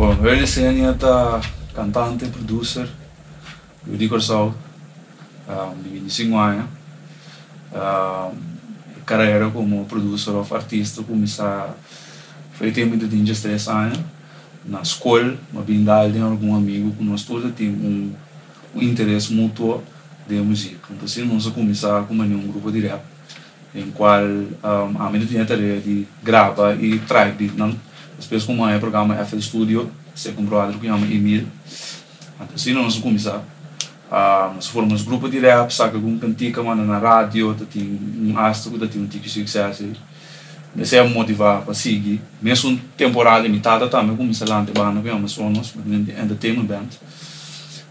early scene tá cantante, producer, Rudy Corsal, um, de 25 anos. Um, carreira como producer ou artista começar foi tempo de 23 anos na escola, uma bindal de algum amigo que nós todos temos um, um interesse mútuo de música. Então, assim, nós começar com um grupo de rap, em qual um, a minha tinha tarefa de gravar e trazer não? Depois, como é o programa FL Studio, se com um brother que chama então, assim, nós começar. Uh, nós formamos grupo de rap, saca algum cantica, mano, na rádio, tem um astro, tem um tique sucesso. Esse é motivar para seguir. Mesmo temporada limitada também, como se lá banda, que é uma sonos, entertainment band.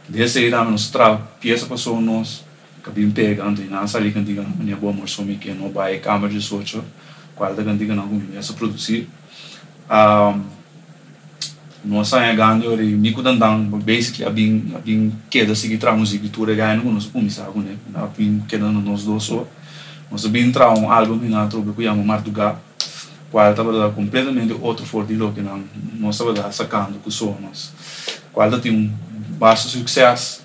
Desse aí também nós tra peça para sonos, bem pegando, e não sai cantiga, minha boa me que não vai câmera de socio, qual da cantiga não começa a produzir. Um, nós saímos ganhando, e me cuidando, basically, a bem, a bem queda seguir tra música, tudo ganhando, nós começamos, né? A bem quedando nós dois só. Nós bem entrar um álbum, nós trouxe, que chama Martuga, qual estava completamente outro forte do que não nós estava sacando com somos qual tinha um baixo sucesso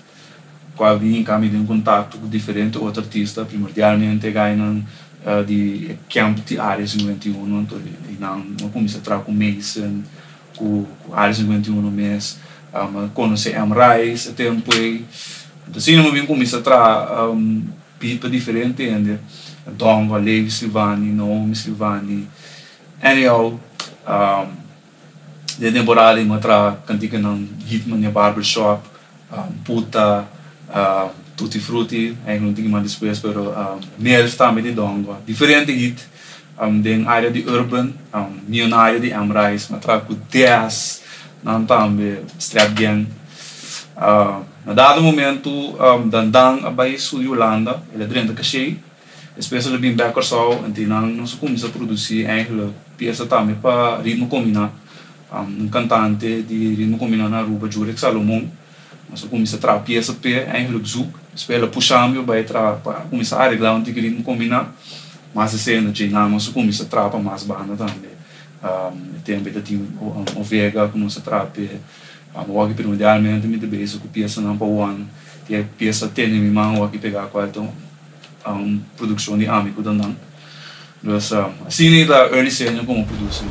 qual vinha em caminho de um contato com diferente outro artista primordialmente ganham uh, de camp de área 51 então e não não comecei a trabalhar com Mason com, com área 51 no mês um, conhecer M. Rice até um pouco assim não vim comecei a trabalhar um, pipa diferente ainda Dom Valeu Silvani Naomi Silvani anyhow um, de temporada em outra cantiga não ritmo na barbershop um, puta tutti frutti aí não tinha mais depois pero um, mel também de dongo. Diferente hit um, de área de urban um, minha na área de amrais mas tra com 10 não também strap gang. Uh, na dado momento um, dandang abay sul Yolanda ele dentro da cheio especially bem back só então nós começamos a produzir eigenlijk peça também para ritmo combinado um, um cantante de ritmo combinado na Aruba Jurek Salomão nós começamos a trazer peça para eigenlijk zoek espera puxamos vai para começar a arreglar um ritmo combinado mas esse ano de nós começamos a trazer mais banda também um, tem também tem o, o Vega que nós trazer um, o que primordialmente me debate com peça number one que é peça tem em mão o que pegar qual então um, produção de amigo da não. Um, assim, da early senior como produção.